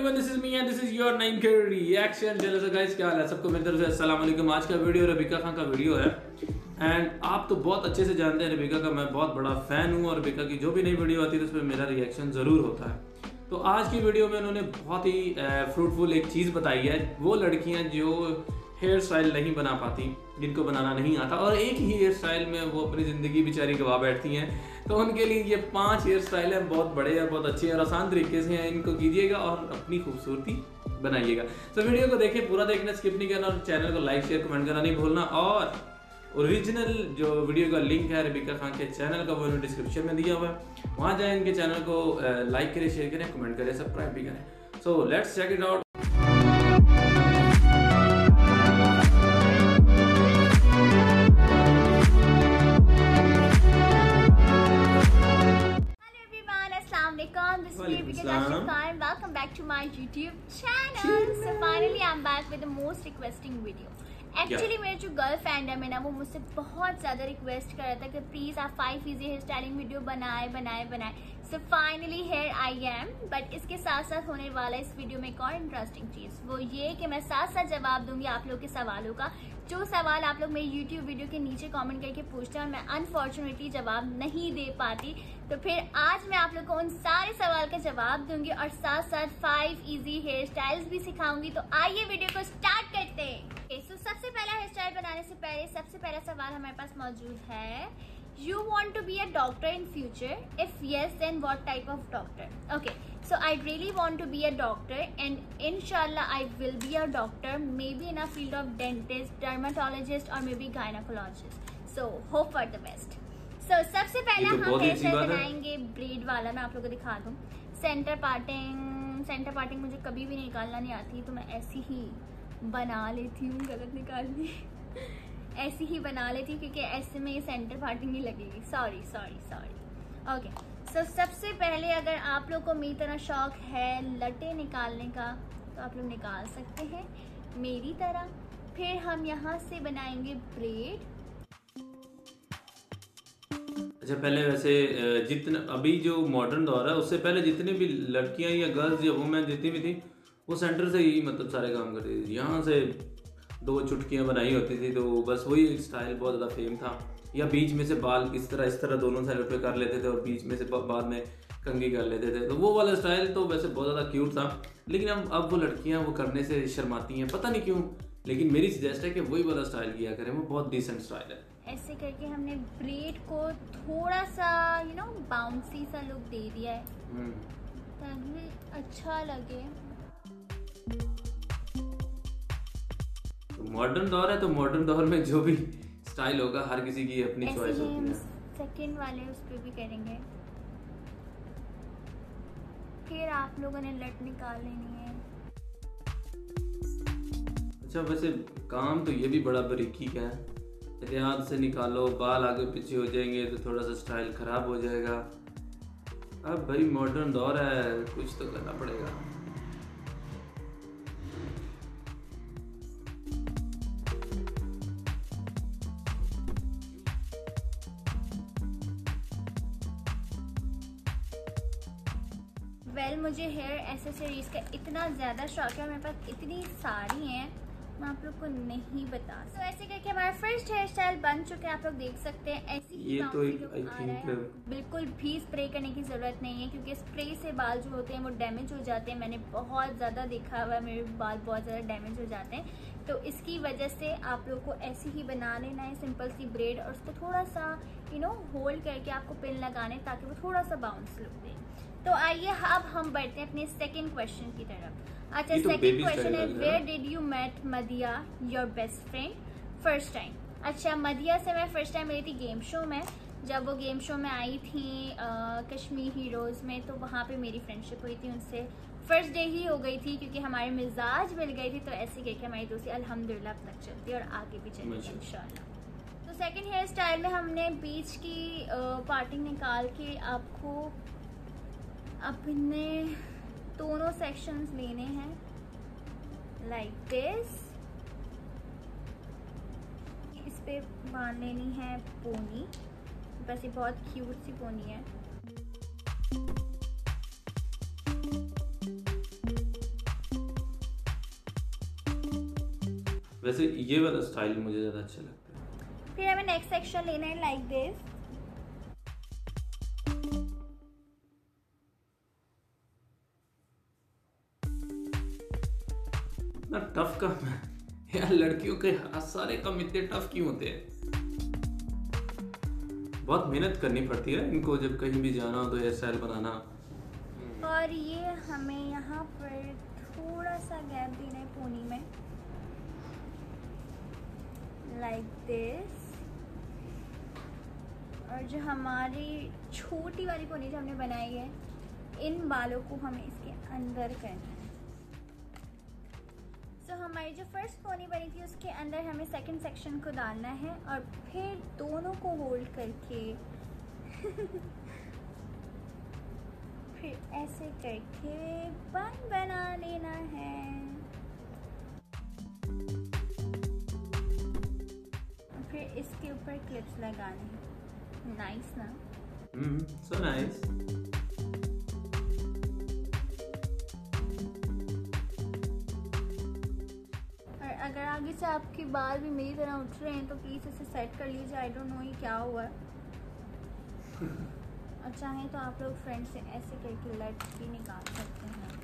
everyone, this is me and this is your 9k reaction. चलो so guys क्या हाल है? सबको मेरी तरफ़ से अस्सलाम वालेकुम। आज का वीडियो रबिका खान का वीडियो है। एंड आप तो बहुत अच्छे से जानते हैं रबिका का मैं बहुत बड़ा फ़ैन हूँ और रबिका की जो भी नई वीडियो आती है तो उस पर मेरा रिएक्शन ज़रूर होता है। तो आज की वीडियो में उन्होंने बहुत ही फ्रूटफुल एक चीज़ बताई है। वो लड़कियाँ जो हेयर स्टाइल नहीं बना पाती जिनको बनाना नहीं आता। और एक ही हेयर स्टाइल में वो अपनी ज़िंदगी बेचारी गवा बैठती हैं। तो उनके लिए ये पाँच हेयर स्टाइल हैं, बहुत बड़े और बहुत अच्छे और आसान तरीके से हैं। इनको कीजिएगा और अपनी खूबसूरती बनाइएगा। तो वीडियो को देखिए, पूरा देखना स्किप नहीं करना और चैनल को लाइक शेयर कमेंट करना नहीं भूलना। और ओरिजिनल जो वीडियो का लिंक है रबिका खान के चैनल का, वो डिस्क्रिप्शन में दिया हुआ है। वहाँ जाए, इनके चैनल को लाइक करें शेयर करें कमेंट करें सब्सक्राइब भी करें। So let's check it out my YouTube channel. So finally I'm back with the most requesting video. Actually मेरे जो गर्ल फ्रेंड है मैं ना वो मुझसे बहुत ज़्यादा रिक्वेस्ट कर रहा था कि प्लीज़ आप five easy hair styling video बनाए बनाए बनाए। So finally here I am but इसके साथ साथ होने वाला इस वीडियो में एक और इंटरेस्टिंग चीज़, वो ये कि मैं साथ साथ जवाब दूँगी आप लोग के सवालों का। जो सवाल आप लोग मेरे यूट्यूब वीडियो के नीचे कमेंट करके पूछते हैं और मैं अनफॉर्चुनेटली जवाब नहीं दे पाती तो फिर आज मैं आप लोग को उन सारे सवाल का जवाब दूँगी और साथ साथ फाइव इजी हेयर स्टाइल्स भी सिखाऊँगी। तो आइए वीडियो को स्टार्ट लेते हैं। okay, so सबसे पहला हेयर स्टाइल बनाने से पहले सबसे पहला सवाल हमारे पास मौजूद है you want to be a doctor in future if yes then what type of doctor okay so I really want to be a doctor and इन शाला I will be a doctor maybe in a field of dentist dermatologist और maybe gynaecologist so hope for the best so सबसे पहला हम hair बनाएँगे breed वाला मैं आप लोगों को दिखा दूँ। सेंटर पार्टिंग सेंटर पार्टिंग मुझे कभी भी निकालना नहीं आती तो मैं ऐसी ही बना लेती हूँ, गलत निकाल ली ऐसी ही बना लेती हूँ, क्योंकि ऐसे में ये सेंटर पार्टिंग नहीं लगेगी। Sorry sorry sorry okay so सबसे पहले अगर आप लोग को मेरी तरह शौक है लटे निकालने का तो आप लोग निकाल सकते हैं मेरी तरह। फिर हम यहाँ से बनाएँगे ब्रेड अच्छा पहले वैसे जितना, अभी जो मॉडर्न दौर है, उससे पहले जितने भी लड़कियाँ या गर्ल्स या वुमेन जितनी भी थी वो सेंटर से ही मतलब सारे काम करती थी। यहाँ से दो चुटकियाँ बनाई होती थी तो बस वही स्टाइल बहुत ज़्यादा फेम था। या बीच में से बाल इस तरह इस तरह दोनों साइड पे कर लेते थे और बीच में से बाद में कंगी कर लेते थे। तो वो वाला स्टाइल तो वैसे बहुत ज़्यादा क्यूट था लेकिन अब अब वो लड़कियाँ वो करने से शर्माती हैं पता नहीं क्यों। लेकिन मेरी सजेस्ट है कि वही वाला स्टाइल किया करें वो बहुत डिसेंट स्टाइल है। ऐसे करके हमने ब्रेड को थोड़ा सा यू नो बाउंसी सा लुक दे दिया है। हम्म। ताकि अच्छा लगे। मॉडर्न दौर है तो मॉडर्न दौर में जो भी स्टाइल होगा हर किसी की अपनी चॉइस होती है। सेकंड वाले उस पर भी करेंगे। फिर आप लोगों ने लट निकाल लेनी है। अच्छा वैसे काम तो ये भी बड़ा बारीकी का है। रियाज से निकालो बाल आगे पीछे हो जाएँगे तो थोड़ा सा स्टाइल ख़राब हो जाएगा। अब भाई मॉडर्न दौर है कुछ तो करना पड़ेगा। वेल मुझे हेयर एसेसरीज का इतना ज़्यादा शौक है मेरे पास इतनी सारी हैं मैं आप लोग को नहीं बता तो ऐसे करके हमारा फ़र्स्ट हेयर स्टाइल बन चुके हैं आप लोग देख सकते हैं ऐसी ही ये तो एक, आ रहा है। बिल्कुल भी स्प्रे करने की ज़रूरत नहीं है क्योंकि स्प्रे से बाल जो होते हैं वो डैमेज हो जाते हैं। मैंने बहुत ज़्यादा देखा हुआ है मेरे बाल बहुत ज़्यादा डैमेज हो जाते हैं। तो इसकी वजह से आप लोग को ऐसी ही बना लेना है सिंपल सी ब्रेड और उसको थोड़ा सा यू नो होल्ड करके आपको पिन लगाने ताकि वो थोड़ा सा बाउंस लुक दे। तो आइए अब हम बढ़ते हैं अपने सेकेंड क्वेश्चन की तरफ़। अच्छा सेकंड क्वेश्चन है where did you met Madiya your best friend first time अच्छा मदिया से मैं फ़र्स्ट टाइम मिली थी गेम शो में। जब वो गेम शो में आई थी कश्मीर हीरोज़ में तो वहाँ पे मेरी फ्रेंडशिप हुई थी उनसे। फ़र्स्ट डे ही हो गई थी क्योंकि हमारे मिजाज मिल गई थी तो ऐसे करके हमारी दोस्ती अलहमदिल्ला अब तक चलती है और आगे भी चलती है इंशाल्लाह। तो सेकंड हेयर स्टाइल में हमने बीच की पार्टिंग निकाल के आपको अपने दोनों सेक्शंस लेने हैं। लाइक दिस इस पे बाँध लेनी है पोनी बस ये बहुत क्यूट सी पोनी है। वैसे ये वाला स्टाइल मुझे ज़्यादा अच्छा लगता है। फिर हमें नेक्स्ट सेक्शन लेना है लाइक दिस ना टफ काम है। यार लड़कियों के हाथ सारे काम इतने टफ क्यों होते हैं? बहुत मेहनत करनी पड़ती है इनको जब कहीं भी जाना हो तो हेयर स्टाइल बनाना। और ये हमें यहाँ पर थोड़ा सा गैप देना है पोनी में। लाइक दिस और जो हमारी छोटी वाली पोनी जो हमने बनाई है इन बालों को हमें इसके अंदर करना है। सो so, हमारी जो फ़र्स्ट पोनी बनी थी उसके अंदर हमें सेकंड सेक्शन को डालना है और फिर दोनों को होल्ड करके फिर ऐसे करके बन बना लेना है। फिर इसके ऊपर क्लिप्स लगाने हैं। नाइस ना? सो नाइस और अगर आगे से आपके बाल भी मेरी तरह उठ रहे हैं तो प्लीज़ इसे सेट कर लीजिए। आई डोंट नो ये क्या हुआ। है और चाहें तो आप लोग फ्रेंड से ऐसे करके लट भी निकाल सकते हैं।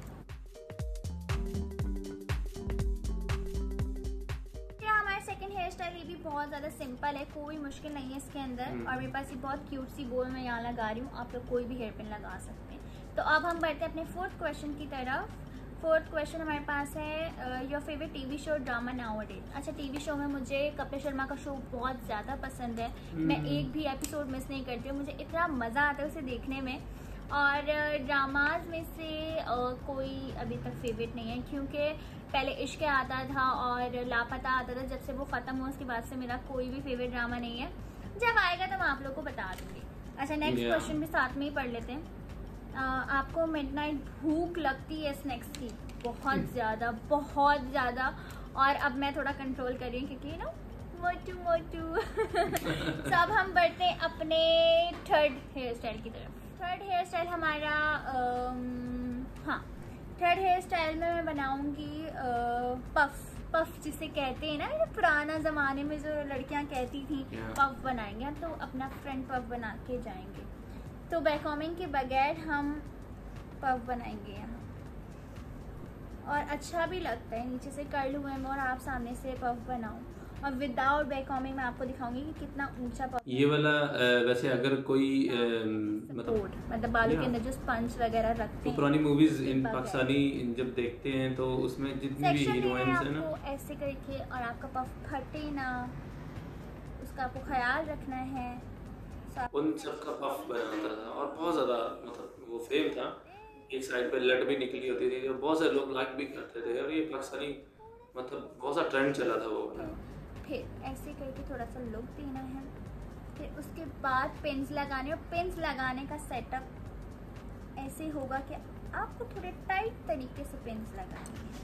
ये भी बहुत ज़्यादा सिंपल है कोई मुश्किल नहीं है इसके अंदर। हम्म। और मेरे पास ये बहुत क्यूट सी बोल मैं यहाँ लगा रही हूँ आप लोग कोई भी हेयर पिन लगा सकते हैं। तो अब हम बढ़ते हैं अपने फोर्थ क्वेश्चन की तरफ़। फोर्थ क्वेश्चन हमारे पास है your favourite TV show drama now अच्छा टीवी शो में मुझे कपिल शर्मा का शो बहुत ज़्यादा पसंद है। मैं हम्म। एक भी एपिसोड मिस नहीं करती हूँ मुझे इतना मज़ा आता है उसे देखने में। और ड्रामाज में से कोई अभी तक फेवरेट नहीं है क्योंकि पहले इश्क आता था और लापता आता था जब से वो ख़त्म हुआ उसके बाद से मेरा कोई भी फेवरेट ड्रामा नहीं है। जब आएगा तो मैं आप लोग को बता दूँगी। अच्छा नेक्स्ट Yeah. क्वेश्चन भी साथ में ही पढ़ लेते हैं। आपको मिडनाइट भूख लगती है स्नैक्स की? बहुत ज़्यादा बहुत ज़्यादा। और अब मैं थोड़ा कंट्रोल कर रही हूँ क्योंकि ना मोटू मोटू। तो अब हम बढ़ते हैं अपने थर्ड हेयर स्टाइल की तरफ़। थर्ड हेयर स्टाइल हमारा अम, हाँ थर्ड हेयर स्टाइल में मैं बनाऊँगी पफ पफ जिसे कहते हैं ना ये पुराना ज़माने में जो लड़कियाँ कहती थी Yeah. पफ बनाएँगे हम तो अपना फ्रंट पफ बना के जाएँगे। तो बैकॉमिंग के बगैर हम पफ बनाएँगे यहाँ। और अच्छा भी लगता है नीचे से कर्ल हुए में और आप सामने से पफ बनाओ। और विदाउट बैकॉमिंग मैं आपको दिखाऊँगी कि कितना ऊँचा पफ ये वाला वैसे अगर कोई अ, मतलब मतलब बालों के अंदर जो स्पंज वगैरह रखते तो हैं पुरानी मूवीज़ इन। पाकिस्तानी जब देखते हैं तो उसमें जितनी भी हीरोइंस है ना। ऐसे करके और आपका पफ फटे ना उसका आपको ख्याल रखना है। उन सब का पफ बनाता था और बहुत ज़्यादा मतलब वो फेम था। एक साइड पे लट भी निकली होती थी और बहुत सारे लोग लाइक भी करते थे और ये पाकिस्तानी मतलब बहुत सा ट्रेंड चला था वो वाला। फिर ऐसे करके थोड़ा सा लुक देना है। फिर उसके बाद पिंस लगाने और पिंस लगाने का सेटअप ऐसे होगा कि आपको थोड़े टाइट तरीके से पिंस लगाने हैं।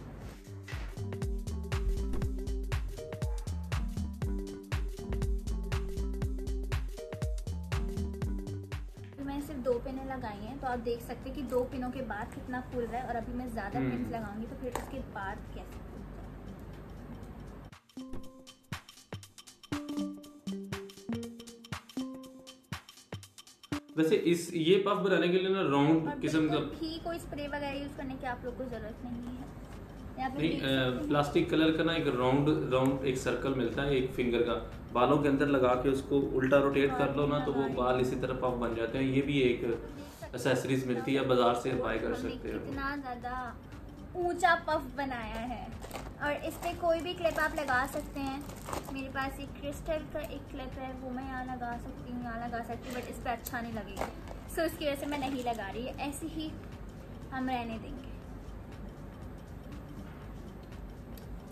मैंने सिर्फ़ दो पिनें लगाई हैं तो आप देख सकते हैं कि दो पिनों के बाद कितना खुल रहा है और अभी मैं ज़्यादा हम्म। पिंस लगाऊँगी तो फिर उसके बाद कैसे? वैसे इस ये पफ बनाने के लिए ना राउंड किस्म का ही कोई स्प्रे वगैरह यूज़ करने की आप लोग को ज़रूरत नहीं है। नहीं प्लास्टिक कलर का ना एक राउंड राउंड एक सर्कल मिलता है एक फिंगर का। बालों के अंदर लगा के उसको उल्टा रोटेट कर लो ना तो वो बाल इसी तरह पफ बन जाते हैं। ये भी एक एसेसरीज मिलती है बाज़ार से बाय कर सकते हो। ऊँचा पफ बनाया है। और इस पर कोई भी क्लिप आप लगा सकते हैं। मेरे पास एक क्रिस्टल का एक क्लिप है वो मैं यहाँ लगा सकती हूँ यहाँ लगा सकती हूँ बट इस पर अच्छा नहीं लगेगा। सो so, इसकी वजह से मैं नहीं लगा रही है। ऐसे ही हम रहने देंगे।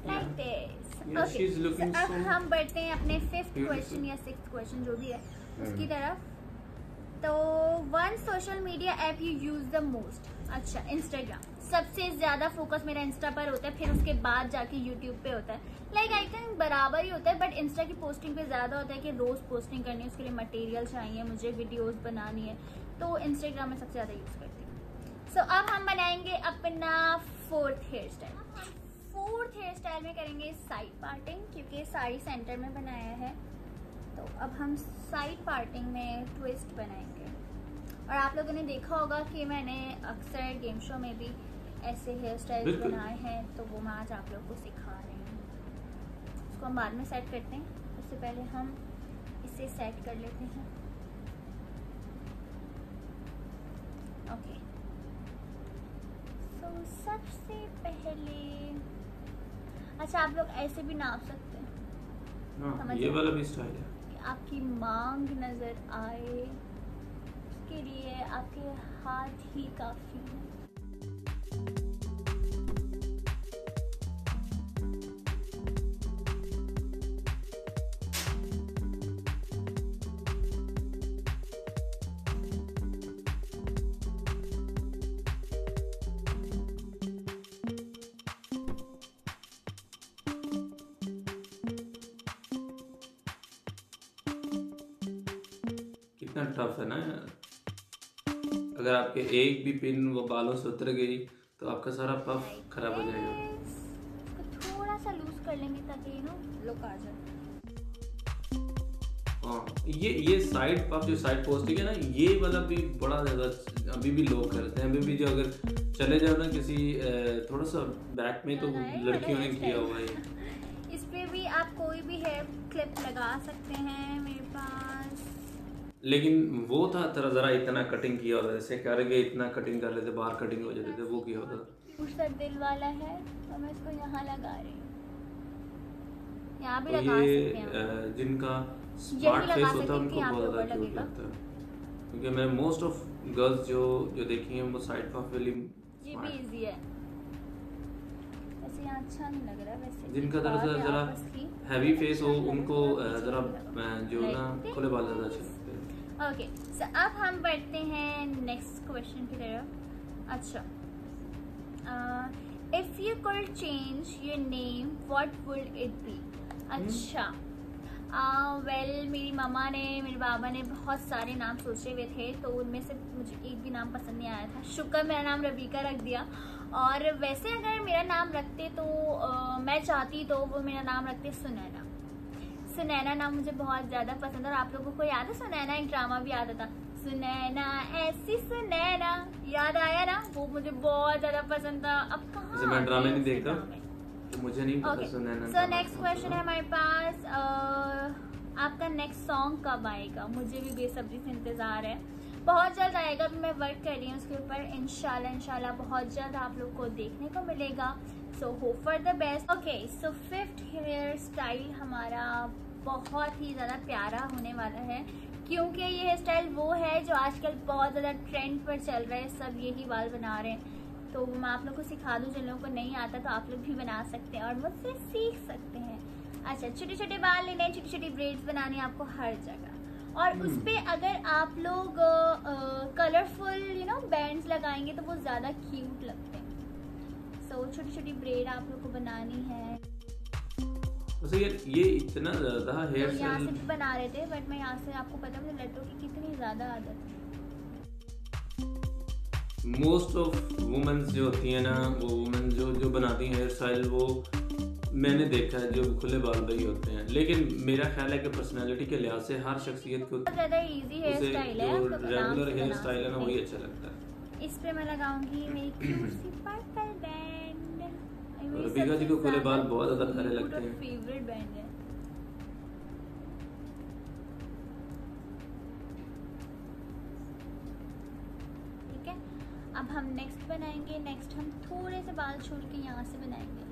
Like this Yeah, she's looking अब so हम बढ़ते हैं अपने फिफ्थ क्वेश्चन या सिक्स क्वेश्चन जो भी है। उसकी। तरफ़। तो one social media app you use the most अच्छा इंस्टाग्राम सबसे ज़्यादा फोकस मेरा इंस्टा पर होता है फिर उसके बाद जाके यूट्यूब पे होता है. लाइक आई थिंक बराबर ही होता है बट इंस्टा की पोस्टिंग पे ज़्यादा होता है कि रोज पोस्टिंग करनी है उसके लिए मटेरियल चाहिए मुझे वीडियोस बनानी है. तो इंस्टाग्राम में सबसे ज़्यादा यूज़ करती हूँ. सो so, अब हम बनाएँगे अपना fourth hair style fourth hair style में करेंगे साइड पार्टिंग क्योंकि साड़ी सेंटर में बनाया है. तो अब हम साइड पार्टिंग में ट्विस्ट बनाएँगे. और आप लोगों ने देखा होगा कि मैंने अक्सर गेम शो में भी ऐसे हेयर स्टाइल बनाए हैं तो वो मैं आज आप लोग को सिखा रही हूँ। इसको हम बाद में सेट करते हैं। उससे पहले हम इसे सेट कर लेते हैं। ओके तो सबसे पहले अच्छा आप लोग ऐसे भी नाप सकते हैं। हाँ ये वाला भी स्टाइल है। आपकी मांग नज़र आए। उसके लिए आपके हाथ ही काफ़ी हैं। कितना टफ है ना? अगर आपके एक भी पिन वो बालों से उतर गई तो आपका सारा पफ खराब हो जाएगा। थोड़ा सा लूज कर लेंगे ताकि यू नो लुक आ जाए। हाँ ये ये साइड पफ जो साइड पोस्टिंग है ना ये वाला भी बड़ा ज़्यादा अभी भी लोग करते हैं। अभी भी जो अगर चले जाओ ना किसी थोड़ा सा बैक में तो लड़कियों ने किया हुआ है इस पे भी आप कोई भी हेयर क्लिप लगा सकते हैं लेकिन वो था तेरा जरा इतना कटिंग किया होता जैसे करके इतना कटिंग कर लेते बाहर कटिंग हो जाते थे वो किया होता। दिल वाला है तो मैं इसको यहाँ लगा रही हूँ। यहाँ भी तो लगा सकते हैं। जिनका स्मार्ट फेस होता है उनको बहुत ज़्यादा क्यूट लगता है। क्योंकि मैं मोस्ट ऑफ़ गर्ल्स जो जो देखी हैं वो साइड पफ वाली ये भी इजी है। अच्छा नहीं लग रहा वैसे जिनका दरअसल जरा हैवी फेस हो उनको रहा जरा जो ना खुले बाल ज़्यादा अच्छे। ओके सो अब हम बढ़ते हैं नेक्स्ट क्वेश्चन की तरफ़। अच्छा if you could change your name what would it be अच्छा वेल मेरी मम्मा ने मेरे बाबा ने बहुत सारे नाम सोचे हुए थे तो उनमें से मुझे एक भी नाम पसंद नहीं आया था। शुक्र मेरा नाम रबीका रख दिया। और वैसे अगर मेरा नाम रखते तो अ, मैं चाहती तो वो मेरा नाम रखते सुनैना। सुनैना नाम मुझे बहुत ज़्यादा पसंद है और आप लोगों को याद है सुनैना एक ड्रामा भी आता था। सुनैना ऐसी सुनैना याद आया ना? वो मुझे बहुत ज़्यादा पसंद था। अब कहाँ मैं ड्रामे नहीं देखता। तो मुझे नहीं पता okay Sunaina so next question है हमारे पास आपका नेक्स्ट सॉन्ग कब आएगा? मुझे भी बेसब्री से इंतज़ार है। बहुत जल्द आएगा मैं वर्क कर रही हूँ उसके ऊपर। इंशाल्लाह इंशाल्लाह बहुत जल्द आप लोग को देखने को मिलेगा। So hope for the best okay so fifth hair style हमारा बहुत ही ज़्यादा प्यारा होने वाला है क्योंकि ये हेयर स्टाइल वो है जो आजकल बहुत ज़्यादा ट्रेंड पर चल रहा है सब यही बाल बना रहे हैं। तो मैं आप लोग को सिखा दूँ जिन लोगों को नहीं आता तो आप लोग भी बना सकते हैं और मुझसे सीख सकते हैं। अच्छा छोटे छोटे बाल लेने हैं छोटी छोटी ब्रेड्स बनाने आपको हर जगह। और हम्म। उस पर अगर आप लोग कलरफुल यू नो बैंड्स लगाएँगे तो वो ज़्यादा क्यूट लगते हैं। सो छोटी छोटी ब्रेड आप लोग को बनानी है। वैसे ये ये इतना ज़्यादा हेयर यहाँ से भी बना रहे थे बट मैं यहाँ से आपको पता है मुझे लड्डू की कितनी ज़्यादा आदत है। मोस्ट ऑफ़ वुमेन्स जो होती हैं ना वो वुमेन जो जो बनाती हैं हेयर स्टाइल वो मैंने देखा है जो खुले बाल वही होते हैं। लेकिन मेरा ख्याल है कि पर्सनालिटी के लिहाज से हर शख्सियत को ज़्यादा है रेगुलर हेयर स्टाइल है ना वही अच्छा लगता है। इस पे मैं लगाऊँगी मेरी क्यूट सी पर्पल बैंड और रबीका जी को खुले बाल बहुत ज़्यादा प्यारे लगते हैं। फेवरेट बैंड है। ठीक है? अब हम नेक्स्ट बनाएँगे नेक्स्ट हम थोड़े से बाल छोड़ के यहाँ से बनाएँगे।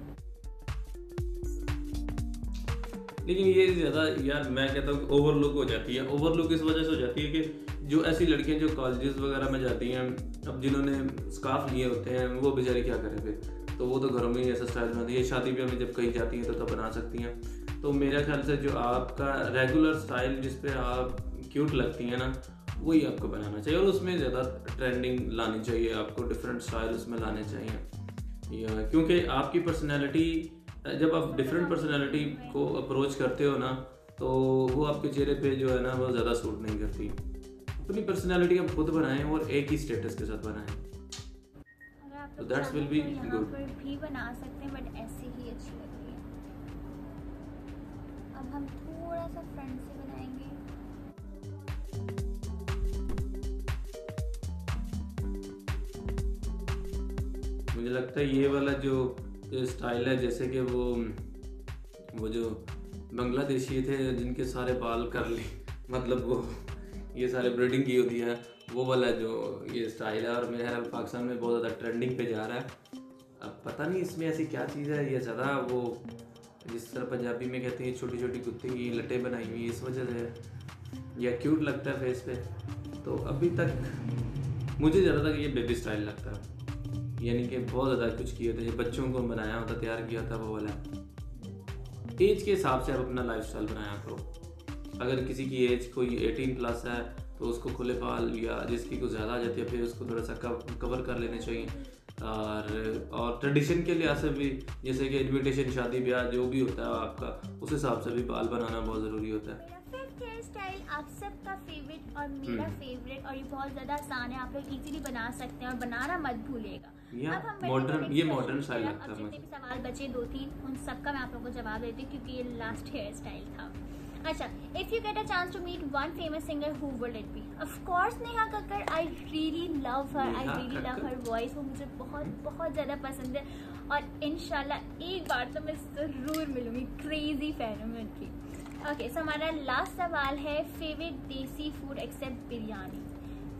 लेकिन ये ज़्यादा यार मैं कहता हूँ ओवरलुक हो जाती है। ओवरलुक इस वजह से हो जाती है कि जो ऐसी लड़कियाँ जो कॉलेजेस वगैरह में जाती हैं अब जिन्होंने स्काफ लिए होते हैं वो बेचारी क्या करें फिर? तो वो तो घरों में ही ऐसा स्टाइल बनाती है। शादी ब्याह में जब कहीं जाती हैं तो तब बना सकती हैं। तो मेरा ख्याल से जो आपका रेगुलर स्टाइल जिस पे आप क्यूट लगती हैं ना, वही आपको बनाना चाहिए और उसमें ज़्यादा ट्रेंडिंग लानी चाहिए, आपको डिफरेंट स्टाइल उसमें लाने चाहिए। या- क्योंकि आपकी पर्सनैलिटी जब आप डिफरेंट पर्सनैलिटी को अप्रोच करते हो ना तो वो आपके चेहरे पे जो है ना, वो ज़्यादा सूट नहीं करती। अपनी पर्सनैलिटी आप खुद बनाएँ और एक ही स्टेटस के साथ बनाएँ। तो दैट्स विल बी गुड भी बना सकते हैं बट ऐसे ही अच्छी लग रही है। अब हम थोड़ा सा फ्रंट से बनाएँगे। मुझे लगता है ये वाला जो स्टाइल है जैसे कि वो वो जो बांग्लादेशी थे जिनके सारे बाल कर ली मतलब वो ये सारे ब्रीडिंग की होती है वो वाला जो ये स्टाइल है और मेरे ख्याल पाकिस्तान में बहुत ज़्यादा ट्रेंडिंग पे जा रहा है। अब पता नहीं इसमें ऐसी क्या चीज़ है, ये ज़्यादा वो जिस तरह पंजाबी में कहते हैं छोटी छोटी कुत्ते की लटें बनाई हुई इस वजह से। या क्यूट लगता है फेस पे। तो अभी तक मुझे ज़्यादा तक ये बेबी स्टाइल लगता है। यानी कि बहुत ज़्यादा कुछ किया था बच्चों को बनाया होता, तैयार किया था वो वाला। एज के हिसाब से आप अपना लाइफ स्टाइल बनाया करो। अगर किसी की एज कोई 18 प्लस है तो उसको खुले बाल या जिसकी कुछ ज़्यादा आ जाती है फिर उसको थोड़ा सा कवर कर लेने चाहिए और और ट्रेडिशन के लिहाज से भी जैसे कि इनविटेशन शादी ब्याह जो भी होता है आपका उस हिसाब से भी बाल बनाना बहुत ज़रूरी होता है स्टाइल आप सबका फेवरेट और मेरा हम्म। फेवरेट और ये बहुत ज़्यादा आसान है आप लोग इजीली बना सकते हैं और बनाना मत बढ़ते हैं ये मॉडर्न तरफ़। लगता है जितने। भी सवाल बचे दो तीन उन सबका मैं आप लोगों को जवाब देती हूँ क्योंकि ये लास्ट हेयर स्टाइल था अच्छा if you get a chance to meet one famous singer who would it be of course Neha Kakkar I really love her I really love. Her voice वो मुझे बहुत बहुत ज़्यादा पसंद है। और इनशाला एक बार तो मैं ज़रूर मिलूँगी। क्रेजी फ़ैन हूँ मैं उनकी। ओके सो हमारा लास्ट सवाल है favourite desi food except biryani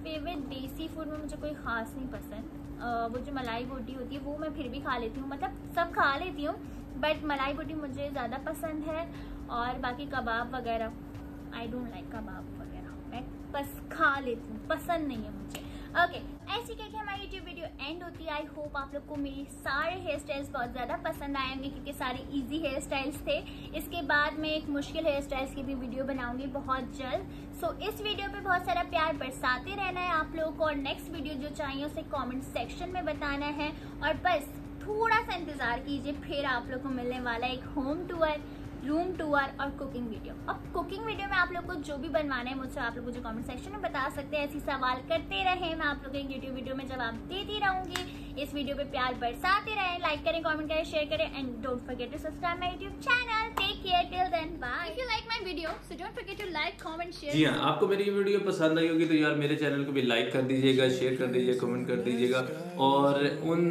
favourite desi food में मुझे कोई ख़ास नहीं पसंद। अ, वो जो मलाई बोटी होती है वो मैं फिर भी खा लेती हूँ। मतलब सब खा लेती हूँ बट मलाई बोटी मुझे ज़्यादा पसंद है और बाकी कबाब वगैरह। आई डोंट लाइक कबाब वगैरह। मैं बस खा लेती हूँ। पसंद नहीं है मुझे। ओके ऐसी करके हमारी यूट्यूब वीडियो एंड होती है? आई होप आप लोग को मेरी सारे हेयर स्टाइल्स बहुत ज़्यादा पसंद आए होंगे क्योंकि सारे इजी हेयर स्टाइल्स थे। इसके बाद मैं एक मुश्किल हेयर स्टाइल्स की भी वीडियो बनाऊँगी बहुत जल्द। सो so, इस वीडियो पे बहुत सारा प्यार बरसाते रहना है आप लोगों को। और नेक्स्ट वीडियो जो चाहिए उसे कॉमेंट सेक्शन में बताना है। और बस थोड़ा सा इंतज़ार कीजिए, फिर आप लोग को मिलने वाला एक होम टूर रूम टूर और कुकिंग वीडियो अब कुकिंग वीडियो में आप लोग को जो भी बनवाना है, मुझसे आप लोग मुझे कमेंट सेक्शन में बता सकते हैं। ऐसी सवाल करते रहे। मैं आप लोग को एक यूट्यूब वीडियो में जवाब देती रहूँगी। इस वीडियो पे प्यार बरसाते रहें लाइक करें कमेंट करें शेयर करें and don't forget to subscribe my YouTube channel take care till then bye if you like my video so don't forget to like comment share जी हाँ आपको मेरी ये वीडियो पसंद आई होगी तो यार मेरे चैनल को भी लाइक कर दीजिएगा शेयर कर दीजिएगा कमेंट कर दीजिएगा। और उन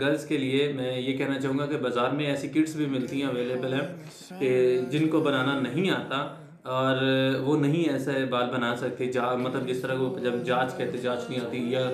गर्ल्स के लिए मैं ये कहना चाहूँगा कि बाज़ार में ऐसी किट्स भी मिलती हैं अवेलेबल हैं कि जिनको बनाना नहीं आता और वो नहीं ऐसे बाल बना सकते जा मतलब जिस तरह को जब जाँच कहते जाँच नहीं आती या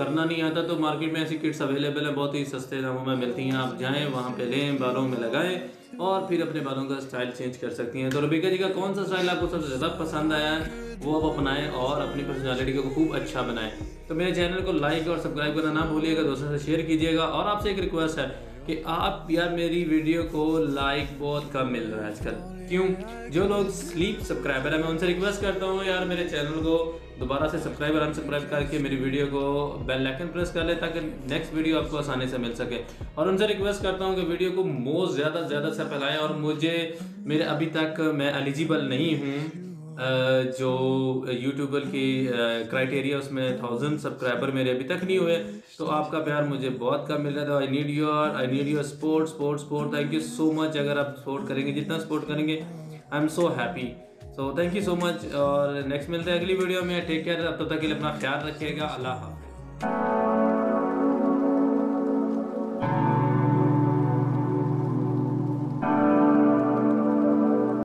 करना नहीं आता तो मार्केट में ऐसी किट्स अवेलेबल है, बहुत ही सस्ते दामों में मिलती हैं। आप जाएँ, वहाँ पे लें, बालों में लगाएँ और फिर अपने बालों का स्टाइल चेंज कर सकती हैं। तो रबीका जी का कौन सा स्टाइल आपको सबसे ज़्यादा पसंद आया है वो आप अपनाएँ और अपनी पर्सनालिटी को खूब अच्छा बनाएँ। तो मेरे चैनल को लाइक और सब्सक्राइब करना ना भूलिएगा, दोस्तों से शेयर कीजिएगा और आपसे एक रिक्वेस्ट है कि आप यार मेरी वीडियो को लाइक बहुत कम मिल रहा है आजकल। क्यों? जो लोग स्लीप सब्सक्राइबर है, मैं उनसे रिक्वेस्ट करता हूँ, यार मेरे चैनल को दोबारा से सब्सक्राइब और अनसब्सक्राइब करके मेरी वीडियो को बेल आइकन प्रेस कर ले ताकि नेक्स्ट वीडियो आपको आसानी से मिल सके। और उनसे रिक्वेस्ट करता हूँ कि वीडियो को मोस्ट ज़्यादा ज़्यादा से फैलाएँ और मुझे, मेरे अभी तक मैं एलिजिबल नहीं हूँ जो यूट्यूबर की क्राइटेरिया उसमें थाउज़ेंड सब्सक्राइबर मेरे अभी तक नहीं हुए। तो आपका प्यार मुझे बहुत कम मिल रहा था। I need your I need your support support support thank you so much अगर आप सपोर्ट करेंगे, जितना सपोर्ट करेंगे I am so happy so thank you so much और नेक्स्ट मिलते हैं अगली वीडियो में। टेक केयर तब तक के लिए अपना ख्याल रखिएगा। अल्लाह हाफ़िज़।